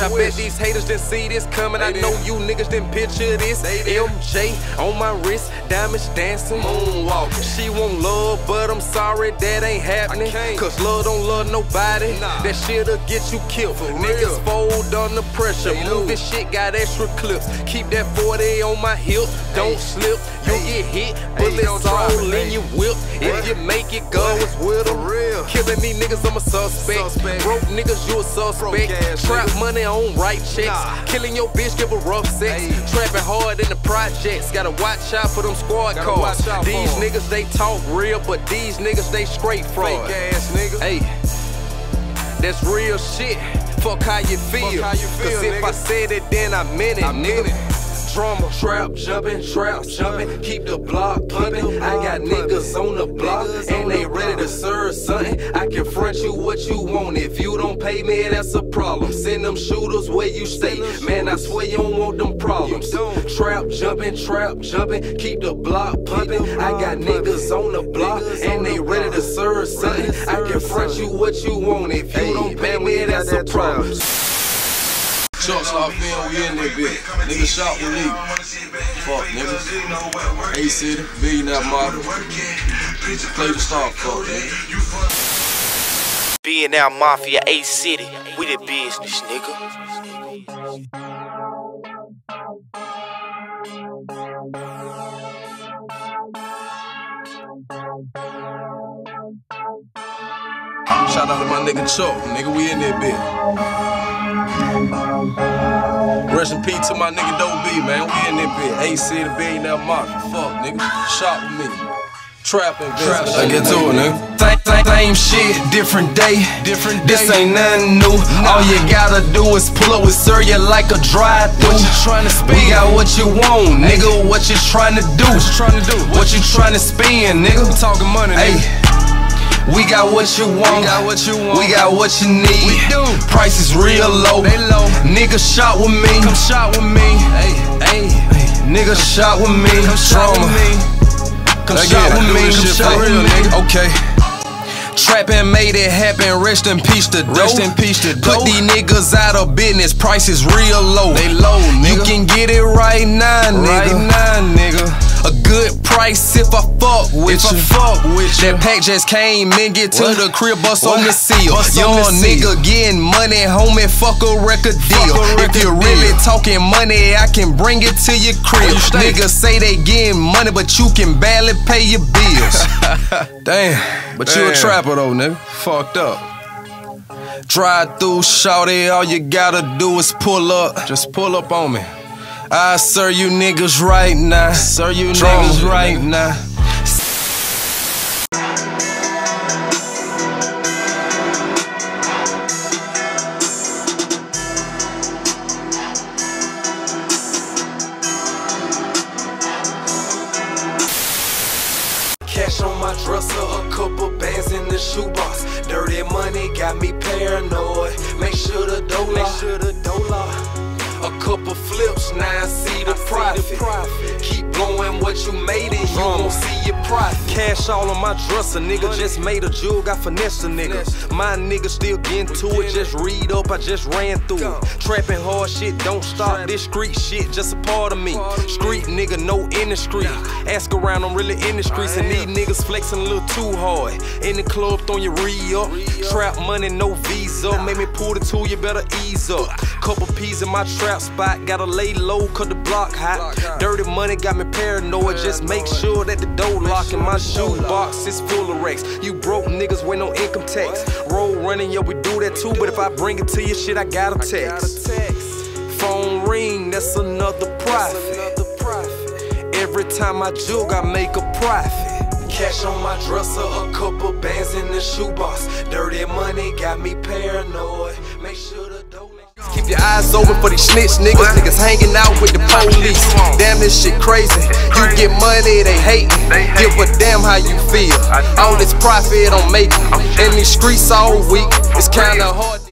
I bet these haters didn't see this coming. I know you niggas didn't picture this. MJ on my wrist, diamonds dancing, moonwalk. She want love, but I'm sorry that ain't happening. Cause love don't love nobody. That shit'll get you killed. Niggas fold under pressure. Moving shit got extra clips. Keep that 40 on my hip. Don't slip. You get hit. Bullets all in your whip. If you make it, go it's with them. Killing these niggas, I'm a suspect. Broke niggas, you a suspect. Trap money on right checks. Killing your bitch, give a rough sex. Trapping hard in the projects. Gotta watch out for them squad cars. These niggas, they talk real, but these niggas, they straight fraud. Fake ass nigga. Hey, that's real shit. Fuck how you feel. how you feel, Cause if nigga. I said it, then I meant it, I nigga. meant it. Drama, trap, jumping, trap, jumping, keep the block pumping. I got niggas on the block and they ready to serve something. I can front you what you want. If you don't pay me, that's a problem. Send them shooters where you stay. Man, I swear you don't want them problems. Trap, jumping, trap, jumping, keep the block pumping. I got niggas on the block and they ready to serve something. I can front you what you want. If you don't pay me, that's a problem. Chucks locked in, we in that bitch. Nigga shot with me. Fuck, niggas. A City, billionaire model. Play the star, fuck, nigga. Being out Mafia A City, we the business, nigga. Shout out to my nigga Chuck, nigga, we in that bitch. Rest in peace to my nigga Doe B, man, we in that bitch. A City, billionaire model. Fuck, nigga. Shop with me. Trap and trap. I get to it, nigga. Same, same, same shit, different day. Different This ain't nothing new. All you gotta do is pull up with serve you like a drive through. What you tryna spin? We got what you want, nigga. What you trying to do? What you tryna do? What you trying to spin, nigga? We talking money, Hey, nigga. we got what you want. We got what you want. We got what you need. We do. Price is real low. They low. Nigga shot with me. Come shot with me. Hey, hey. Nigga shot with me. Come shot with me. Come shot with me. Come shot with me. Okay. Trapping made it happen. Rest in peace to Doe B. Rest in peace to Put dope. these niggas out of business. Prices real low. They low, nigga. You can get it right now, nigga. Right now, nigga. A good price if I fuck with If I you. fuck with you. That pack just came in, get to What? the crib, bust What? on the seal. Bust Young the seal. nigga getting money, homie, fuck a record deal. a record if you really deal. talking money, I can bring it to your crib. you? Niggas say they getting money, but you can barely pay your bills. Damn. But you a trapper though, nigga. Fucked up. Drive through, shawty, all you gotta do is pull up. Just pull up on me. I serve you niggas right now. Sir you Drama, niggas right now. Cash on my dresser, a couple bands in the shoebox. Dirty money got me paranoid. Make sure the dollar, make sure the dollar. Couple flips, now I see the profit. What you made and you won't see your profit. Cash all on my dresser, nigga. Just made a jewel, got finesse a nigga. My nigga still getting to it, just read up, I just ran through it. Trapping hard shit, don't stop. This street shit, just a part of me. Street nigga, no industry. Ask around, I'm really in the streets, and these niggas flexing a little too hard. In the club, throwing your re up. Trap money, no visa. Make me pull the tool, you better ease up. Couple peas in my trap spot, gotta lay low, cut the block hot. Dirty money got me paranoid, just make sure that the door lock in my shoe box is full of racks. You broke niggas with no income tax. Roll running, yo, we do that too, but if I bring it to you, shit, I got a text. Phone ring, that's another profit. Every time I jug, I make a profit. Cash on my dresser, a couple bands in the shoebox. Dirty money got me paranoid. Make sure the dough. Keep your eyes open for these snitch niggas. Niggas hanging out with the police. Damn, this shit crazy. You get money, they hating. Give a damn how you feel. All this profit I'm making. In these streets all week, it's kinda hard.